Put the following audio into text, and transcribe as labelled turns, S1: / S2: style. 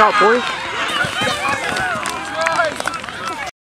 S1: shot, boys.